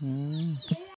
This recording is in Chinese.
嗯。